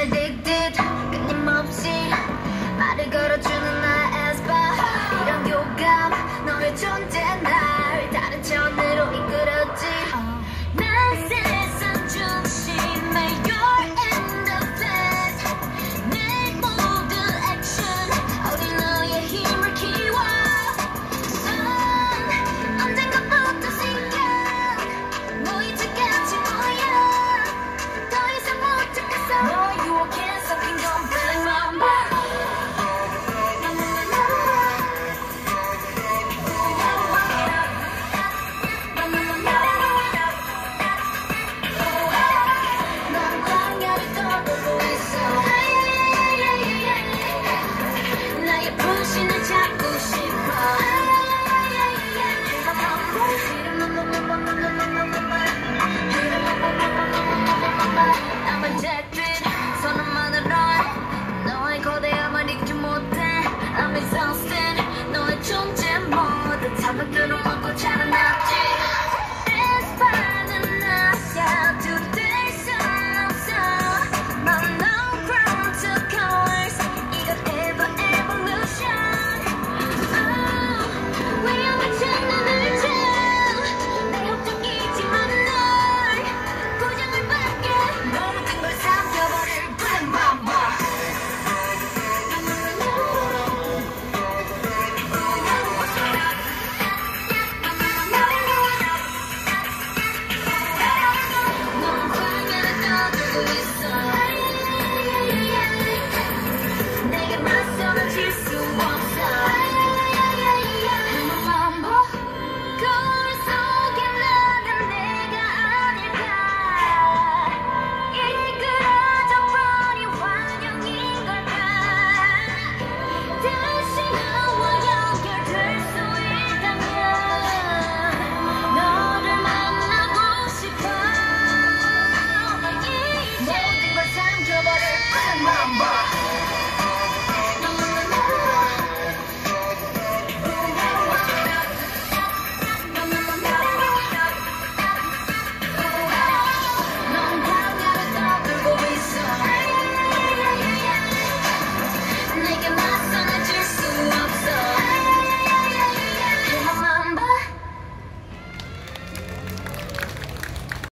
I'm addicted.